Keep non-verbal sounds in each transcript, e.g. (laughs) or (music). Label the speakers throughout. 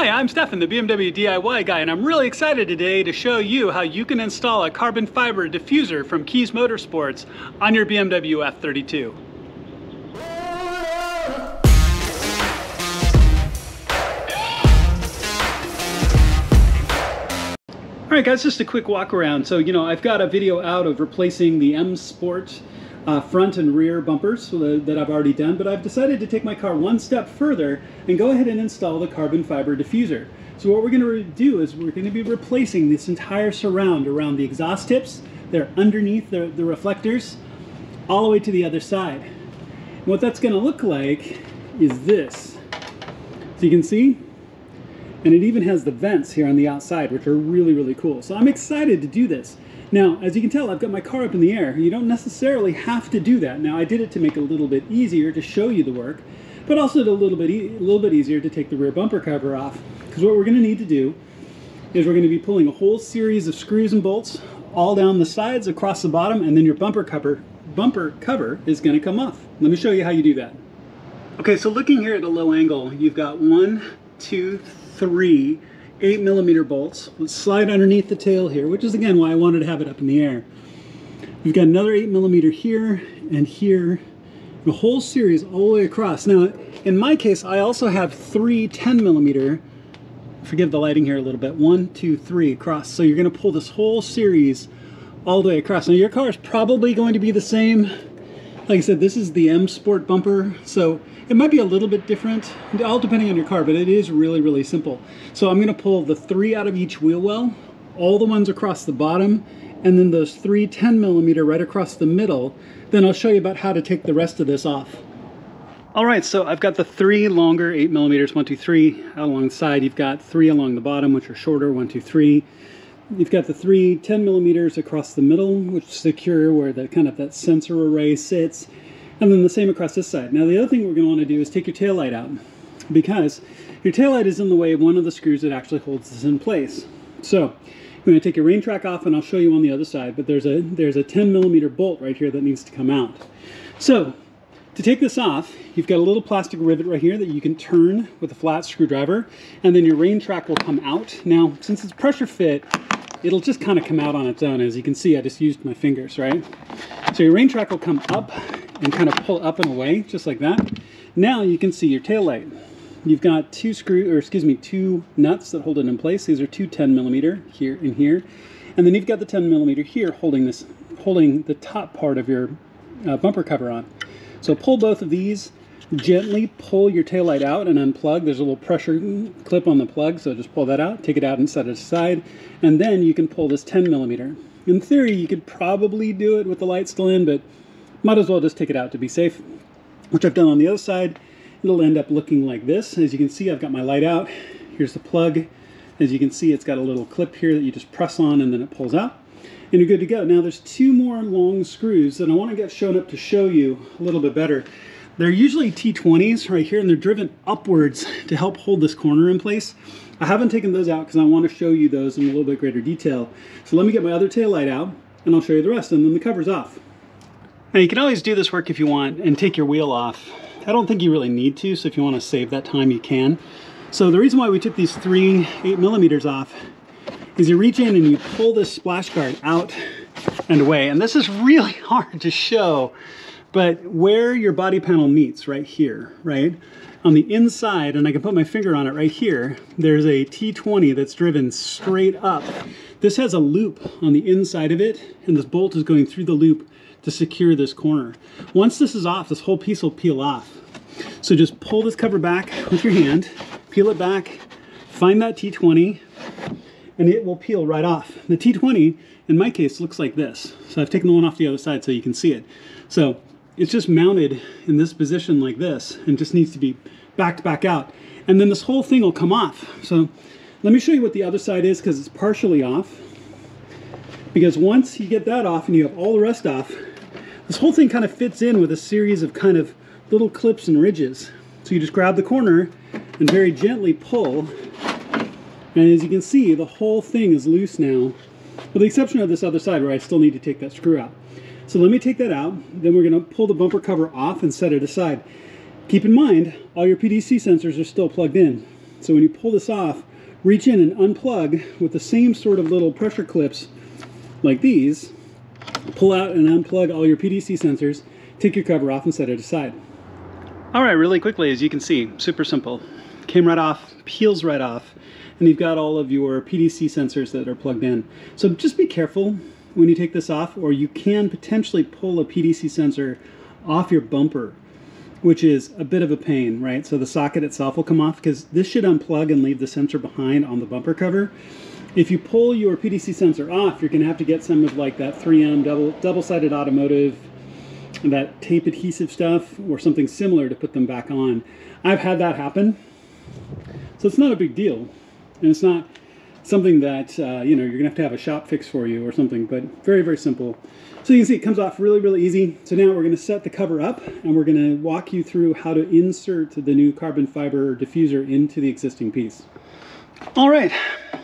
Speaker 1: Hi, I'm Stefan, the BMW DIY guy, and I'm really excited today to show you how you can install a carbon fiber diffuser from Kies Motorsports on your BMW F32. All right guys, just a quick walk around. So, you know, I've got a video out of replacing the M Sport uh, front and rear bumpers that I've already done, but I've decided to take my car one step further and go ahead and install the carbon fiber diffuser. So what we're going to do is we're going to be replacing this entire surround around the exhaust tips. They're underneath the, the reflectors all the way to the other side. And what that's going to look like is this. So you can see, and it even has the vents here on the outside, which are really, really cool. So I'm excited to do this. Now, as you can tell, I've got my car up in the air. You don't necessarily have to do that. Now, I did it to make it a little bit easier to show you the work, but also a little bit, e a little bit easier to take the rear bumper cover off. Because what we're going to need to do is we're going to be pulling a whole series of screws and bolts all down the sides, across the bottom, and then your bumper cover, bumper cover is going to come off. Let me show you how you do that. Okay, so looking here at a low angle, you've got one, two, three 8 millimeter bolts. Let's slide underneath the tail here, which is again why I wanted to have it up in the air. We've got another 8 millimeter here and here, the whole series all the way across. Now, in my case, I also have three 10 millimeter, forgive the lighting here a little bit, one, two, three across. So you're gonna pull this whole series all the way across. Now your car is probably going to be the same. Like I said, this is the M Sport bumper, so it might be a little bit different, all depending on your car, but it is really, really simple. So I'm gonna pull the three out of each wheel well, all the ones across the bottom, and then those three 10 millimeter right across the middle. Then I'll show you about how to take the rest of this off. All right, so I've got the three longer eight millimeters, one, two, three, along the side. You've got three along the bottom, which are shorter, one, two, three. You've got the three 10 millimeters across the middle, which secure where the kind of that sensor array sits. And then the same across this side. Now the other thing we're going to want to do is take your tail light out because your tail light is in the way of one of the screws that actually holds this in place. So I'm going to take your rain track off and I'll show you on the other side, but there's a, there's a 10 millimeter bolt right here that needs to come out. So to take this off, you've got a little plastic rivet right here that you can turn with a flat screwdriver, and then your rain track will come out. Now, since it's pressure fit, it'll just kind of come out on its own. As you can see, I just used my fingers, right? So your rain track will come up and kind of pull up and away, just like that. Now you can see your tail light. You've got two screw, or excuse me, two nuts that hold it in place. These are two 10 millimeter here and here. And then you've got the 10 millimeter here holding this, holding the top part of your uh, bumper cover on. So pull both of these, gently pull your tail light out and unplug. There's a little pressure clip on the plug, so just pull that out, take it out and set it aside. And then you can pull this 10 millimeter. In theory, you could probably do it with the light still in, but might as well just take it out to be safe, which I've done on the other side. It'll end up looking like this. As you can see, I've got my light out. Here's the plug. As you can see, it's got a little clip here that you just press on and then it pulls out. And you're good to go. Now there's two more long screws that I want to get shown up to show you a little bit better. They're usually T20s right here and they're driven upwards to help hold this corner in place. I haven't taken those out because I want to show you those in a little bit greater detail. So let me get my other tail light out and I'll show you the rest and then the cover's off. Now you can always do this work if you want and take your wheel off. I don't think you really need to, so if you want to save that time, you can. So the reason why we took these three 8 millimeters off is you reach in and you pull this splash guard out and away. And this is really (laughs) hard to show, but where your body panel meets, right here, right? On the inside, and I can put my finger on it right here, there's a T20 that's driven straight up. This has a loop on the inside of it, and this bolt is going through the loop to secure this corner. Once this is off, this whole piece will peel off. So just pull this cover back with your hand, peel it back, find that T20, and it will peel right off. The T20, in my case, looks like this. So I've taken the one off the other side so you can see it. So it's just mounted in this position like this and just needs to be backed back out. And then this whole thing will come off. So let me show you what the other side is because it's partially off. Because once you get that off and you have all the rest off, this whole thing kind of fits in with a series of kind of little clips and ridges. So you just grab the corner and very gently pull. And as you can see, the whole thing is loose now, with the exception of this other side where I still need to take that screw out. So let me take that out. Then we're going to pull the bumper cover off and set it aside. Keep in mind, all your PDC sensors are still plugged in. So when you pull this off, reach in and unplug with the same sort of little pressure clips like these, pull out and unplug all your PDC sensors, take your cover off and set it aside. All right, really quickly, as you can see, super simple. Came right off, peels right off, and you've got all of your PDC sensors that are plugged in. So just be careful when you take this off, or you can potentially pull a PDC sensor off your bumper which is a bit of a pain, right? So the socket itself will come off because this should unplug and leave the sensor behind on the bumper cover. If you pull your PDC sensor off, you're gonna have to get some of like that 3M double, double-sided automotive, that tape adhesive stuff or something similar to put them back on. I've had that happen. So it's not a big deal. And it's not something that, uh, you know, you're gonna have to have a shop fix for you or something, but very, very simple. So you can see it comes off really, really easy. So now we're to set the cover up and we're to walk you through how to insert the new carbon fiber diffuser into the existing piece. All right.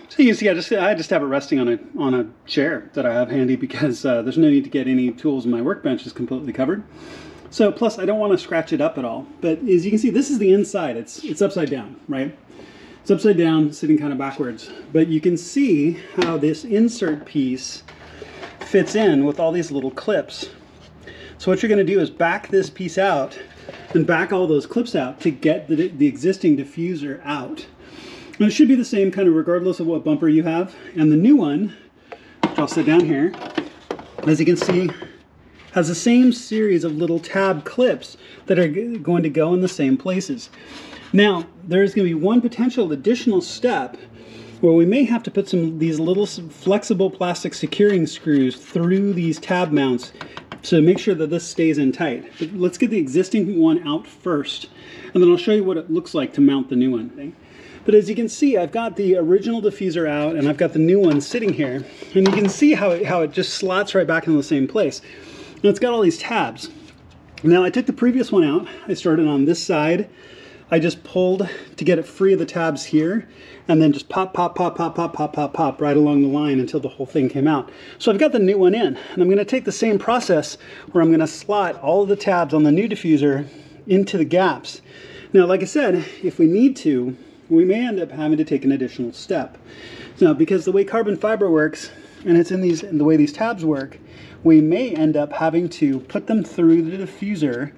Speaker 1: So you can see I just, I just have it resting on a, on a chair that I have handy because uh, there's no need to get any tools. My workbench is completely covered. So plus I don't want to scratch it up at all. But as you can see, this is the inside. It's, it's upside down, right? It's upside down, sitting kind of backwards. But you can see how this insert piece fits in with all these little clips. So what you're going to do is back this piece out and back all those clips out to get the, the existing diffuser out. And it should be the same kind of regardless of what bumper you have. And the new one, which I'll sit down here, as you can see, has the same series of little tab clips that are going to go in the same places. Now, there's going to be one potential additional step where we may have to put some these little flexible plastic securing screws through these tab mounts to make sure that this stays in tight. But let's get the existing one out first, and then I'll show you what it looks like to mount the new one. But as you can see, I've got the original diffuser out and I've got the new one sitting here. And you can see how it, how it just slots right back in the same place. And it's got all these tabs. Now I took the previous one out. I started on this side I just pulled to get it free of the tabs here and then just pop, pop, pop, pop, pop, pop, pop, pop right along the line until the whole thing came out. So I've got the new one in and I'm gonna take the same process where I'm gonna slot all of the tabs on the new diffuser into the gaps. Now, like I said, if we need to, we may end up having to take an additional step. Now, because the way carbon fiber works, and it's in these in the way these tabs work, we may end up having to put them through the diffuser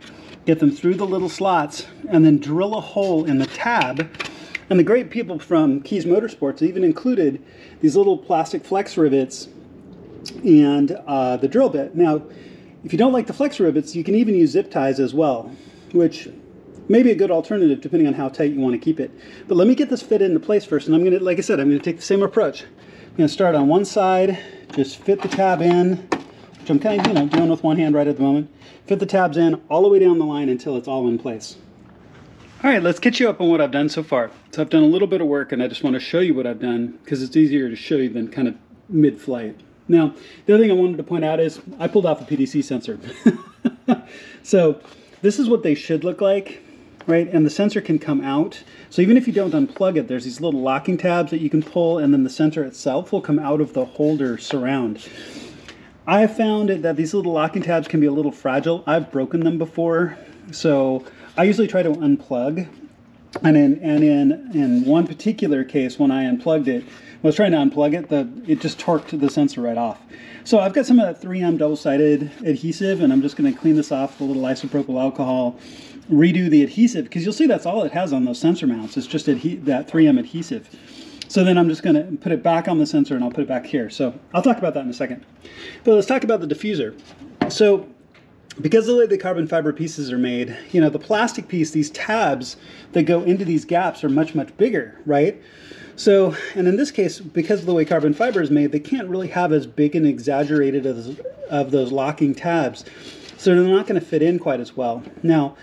Speaker 1: get them through the little slots, and then drill a hole in the tab. And the great people from Kies Motorsports even included these little plastic flex rivets and uh, the drill bit. Now, if you don't like the flex rivets, you can even use zip ties as well, which may be a good alternative depending on how tight you want to keep it. But let me get this fit into place first, and I'm going to, like I said, I'm going to take the same approach. I'm going to start on one side, just fit the tab in, which I'm kind of, you know, doing with one hand right at the moment. Fit the tabs in all the way down the line until it's all in place. All right, let's catch you up on what I've done so far. So I've done a little bit of work and I just want to show you what I've done because it's easier to show you than kind of mid-flight. Now, the other thing I wanted to point out is I pulled off a PDC sensor. (laughs) so this is what they should look like, right? And the sensor can come out. So even if you don't unplug it, there's these little locking tabs that you can pull and then the sensor itself will come out of the holder surround. I found that these little locking tabs can be a little fragile. I've broken them before, so I usually try to unplug. And in and in in one particular case, when I unplugged it, I was trying to unplug it, the it just torqued the sensor right off. So I've got some of that 3M double-sided adhesive, and I'm just going to clean this off with a little isopropyl alcohol, redo the adhesive because you'll see that's all it has on those sensor mounts. It's just that 3M adhesive. So then I'm just going to put it back on the sensor and I'll put it back here. So I'll talk about that in a second. But let's talk about the diffuser. So because of the way the carbon fiber pieces are made, you know, the plastic piece, these tabs that go into these gaps are much, much bigger, right? So, and in this case, because of the way carbon fiber is made, they can't really have as big and exaggerated of, of those locking tabs. So they're not going to fit in quite as well. Now,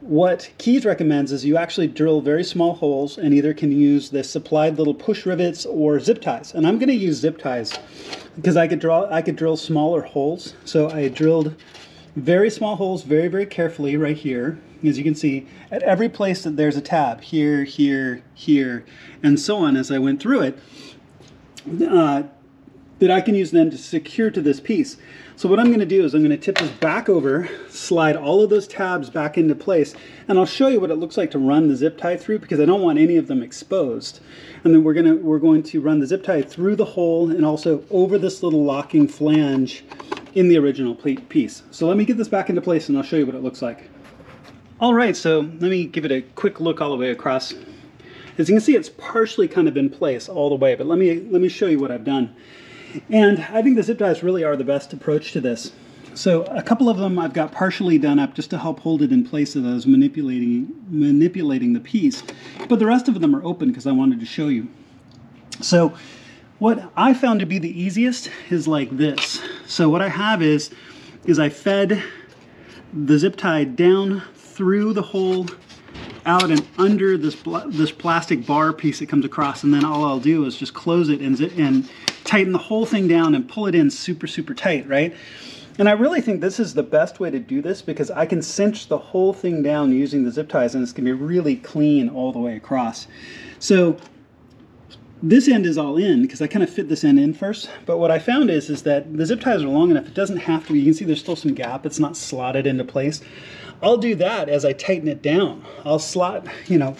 Speaker 1: what Kies recommends is you actually drill very small holes and either can use the supplied little push rivets or zip ties. And I'm going to use zip ties because I could draw I could drill smaller holes. So I drilled very small holes very very carefully right here. As you can see, at every place that there's a tab, here, here, here, and so on as I went through it. Uh, that I can use then to secure to this piece. So what I'm going to do is I'm going to tip this back over, slide all of those tabs back into place, and I'll show you what it looks like to run the zip tie through because I don't want any of them exposed. And then we're going to we're going to run the zip tie through the hole and also over this little locking flange in the original piece. So let me get this back into place and I'll show you what it looks like. All right, so let me give it a quick look all the way across. As you can see, it's partially kind of in place all the way, but let me let me show you what I've done. And I think the zip ties really are the best approach to this. So a couple of them I've got partially done up just to help hold it in place as I was manipulating, manipulating the piece. But the rest of them are open because I wanted to show you. So what I found to be the easiest is like this. So what I have is, is I fed the zip tie down through the hole out and under this this plastic bar piece that comes across and then all I'll do is just close it and, and tighten the whole thing down and pull it in super, super tight, right? And I really think this is the best way to do this because I can cinch the whole thing down using the zip ties and it's gonna be really clean all the way across. So this end is all in because I kind of fit this end in first. But what I found is, is that the zip ties are long enough. It doesn't have to be, you can see there's still some gap. It's not slotted into place. I'll do that as I tighten it down. I'll slot, you know,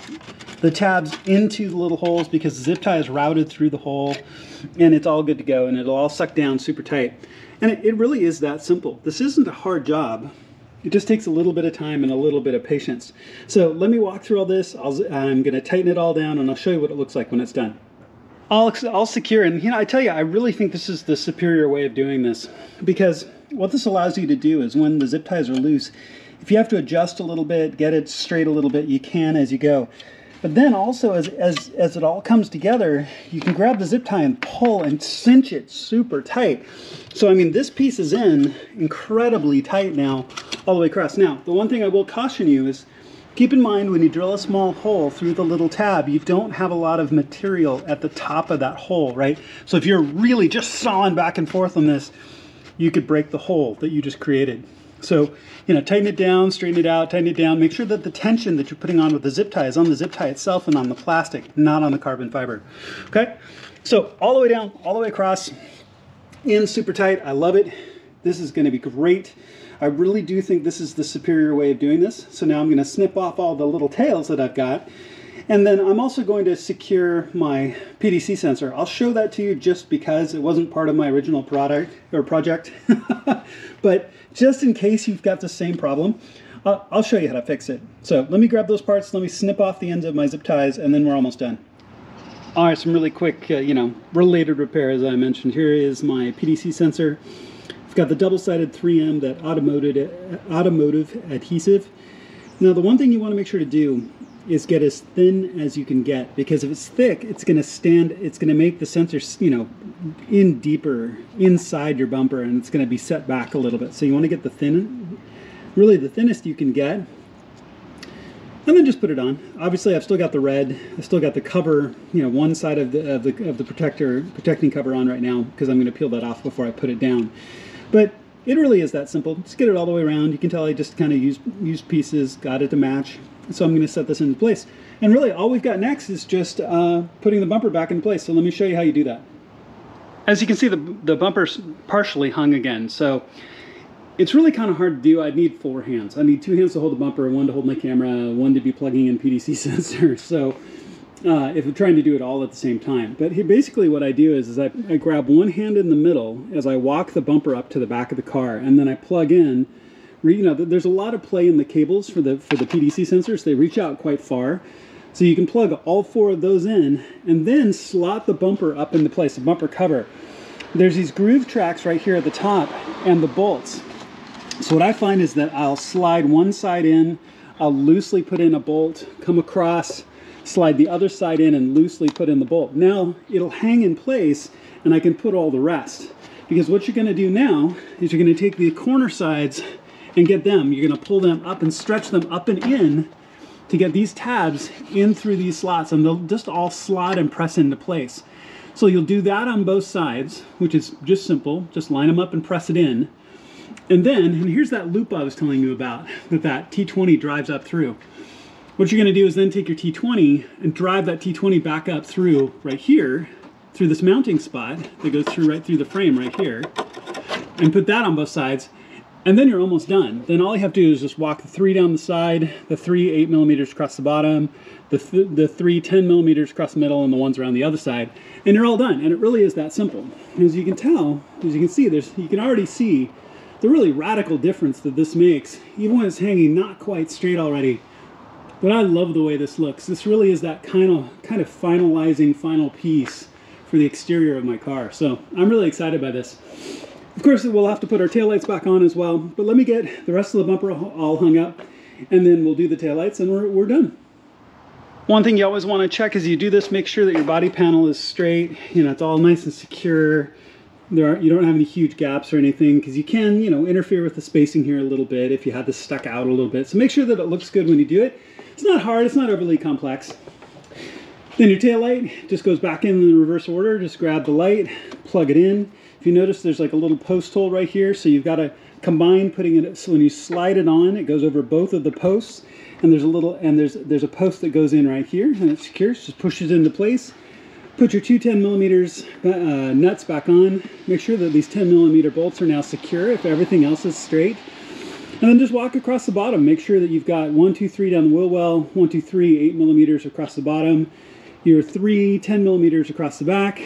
Speaker 1: the tabs into the little holes because the zip tie is routed through the hole and it's all good to go and it'll all suck down super tight. And it, it really is that simple. This isn't a hard job. It just takes a little bit of time and a little bit of patience. So let me walk through all this. i am going to tighten it all down and I'll show you what it looks like when it's done. I'll, I'll secure, and you know, I tell you, I really think this is the superior way of doing this because what this allows you to do is when the zip ties are loose, if you have to adjust a little bit, get it straight a little bit, you can as you go. But then also as, as, as it all comes together, you can grab the zip tie and pull and cinch it super tight. So I mean, this piece is in incredibly tight now all the way across. Now, the one thing I will caution you is keep in mind when you drill a small hole through the little tab, you don't have a lot of material at the top of that hole, right? So if you're really just sawing back and forth on this, you could break the hole that you just created. So, you know, tighten it down, straighten it out, tighten it down. Make sure that the tension that you're putting on with the zip tie is on the zip tie itself and on the plastic, not on the carbon fiber. Okay? So all the way down, all the way across, in super tight. I love it. This is gonna be great. I really do think this is the superior way of doing this. So now I'm gonna snip off all the little tails that I've got and then I'm also going to secure my PDC sensor. I'll show that to you just because it wasn't part of my original product or project. (laughs) but just in case you've got the same problem, uh, I'll show you how to fix it. So let me grab those parts, let me snip off the ends of my zip ties, and then we're almost done. All right, some really quick, uh, you know, related repairs I mentioned. Here is my PDC sensor. I've got the double-sided 3M, that automotive, automotive adhesive. Now, the one thing you want to make sure to do is get as thin as you can get because if it's thick it's going to stand it's going to make the sensor you know in deeper inside your bumper and it's going to be set back a little bit. So you want to get the thin really the thinnest you can get. And then just put it on. Obviously I've still got the red I've still got the cover you know one side of the of the, of the protector protecting cover on right now because I'm going to peel that off before I put it down. But it really is that simple. Just get it all the way around. You can tell I just kind of used used pieces got it to match so I'm going to set this into place. And really all we've got next is just uh, putting the bumper back in place. So let me show you how you do that. As you can see, the, the bumper's partially hung again. So it's really kind of hard to do. I need four hands. I need two hands to hold the bumper, one to hold my camera, one to be plugging in PDC (laughs) sensor. So uh, if I'm trying to do it all at the same time. But here, basically what I do is, is I, I grab one hand in the middle as I walk the bumper up to the back of the car, and then I plug in you know, there's a lot of play in the cables for the for the PDC sensors. They reach out quite far. So you can plug all four of those in and then slot the bumper up into place, the bumper cover. There's these groove tracks right here at the top and the bolts. So what I find is that I'll slide one side in, I'll loosely put in a bolt, come across, slide the other side in and loosely put in the bolt. Now it'll hang in place and I can put all the rest. Because what you're gonna do now is you're gonna take the corner sides and get them. You're gonna pull them up and stretch them up and in to get these tabs in through these slots and they'll just all slot and press into place. So you'll do that on both sides, which is just simple. Just line them up and press it in. And then, and here's that loop I was telling you about that that T20 drives up through. What you're gonna do is then take your T20 and drive that T20 back up through right here through this mounting spot that goes through right through the frame right here and put that on both sides and then you're almost done. Then all you have to do is just walk the three down the side, the three eight millimeters across the bottom, the, th the three 10 millimeters across the middle, and the ones around the other side, and you're all done. And it really is that simple. As you can tell, as you can see, there's you can already see the really radical difference that this makes, even when it's hanging not quite straight already. But I love the way this looks. This really is that kind of kind of finalizing final piece for the exterior of my car. So I'm really excited by this. Of course, we'll have to put our taillights back on as well, but let me get the rest of the bumper all hung up, and then we'll do the taillights and we're, we're done. One thing you always want to check as you do this, make sure that your body panel is straight, you know, it's all nice and secure. There are, you don't have any huge gaps or anything because you can, you know, interfere with the spacing here a little bit if you had this stuck out a little bit. So make sure that it looks good when you do it. It's not hard, it's not overly complex. Then your tail light just goes back in the reverse order. Just grab the light, plug it in. You notice, there's like a little post hole right here, so you've got to combine putting it, so when you slide it on, it goes over both of the posts, and there's a little, and there's there's a post that goes in right here, and it secures, just pushes into place. Put your two 10 millimeters uh, nuts back on. Make sure that these 10 millimeter bolts are now secure if everything else is straight. And then just walk across the bottom. Make sure that you've got one, two, three down the wheel well, one, two, three, eight millimeters across the bottom, your three 10 millimeters across the back,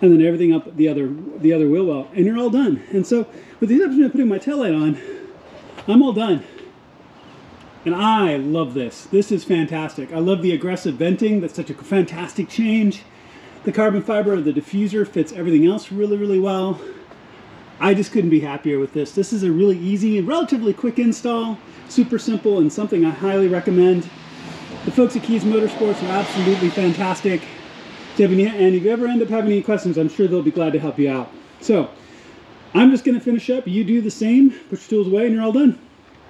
Speaker 1: and then everything up the other the other wheel well, and you're all done. And so, with the exception of putting my tail light on, I'm all done. And I love this. This is fantastic. I love the aggressive venting. That's such a fantastic change. The carbon fiber of the diffuser fits everything else really, really well. I just couldn't be happier with this. This is a really easy and relatively quick install, super simple, and something I highly recommend. The folks at Kies Motorsports are absolutely fantastic. And if you ever end up having any questions, I'm sure they'll be glad to help you out. So, I'm just going to finish up. You do the same. Put your tools away and you're all done.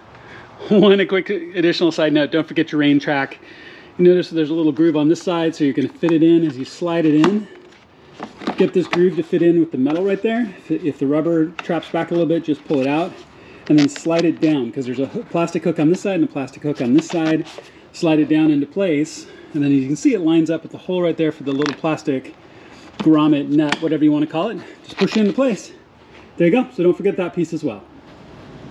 Speaker 1: (laughs) One a quick additional side note, don't forget your rain track. You notice there's a little groove on this side, so you're to fit it in as you slide it in. Get this groove to fit in with the metal right there. If, if the rubber traps back a little bit, just pull it out. And then slide it down, because there's a plastic hook on this side and a plastic hook on this side. Slide it down into place and then you can see it lines up with the hole right there for the little plastic grommet nut, whatever you want to call it. Just push it into place. There you go. So don't forget that piece as well.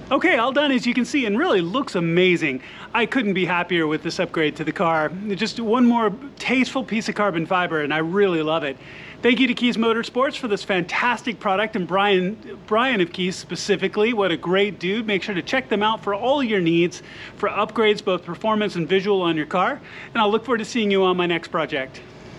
Speaker 1: Okay, all done as you can see and really looks amazing. I couldn't be happier with this upgrade to the car. Just one more tasteful piece of carbon fiber and I really love it. Thank you to Kies Motorsports for this fantastic product and Brian, Brian of Kies specifically. What a great dude. Make sure to check them out for all your needs for upgrades, both performance and visual on your car. And I'll look forward to seeing you on my next project.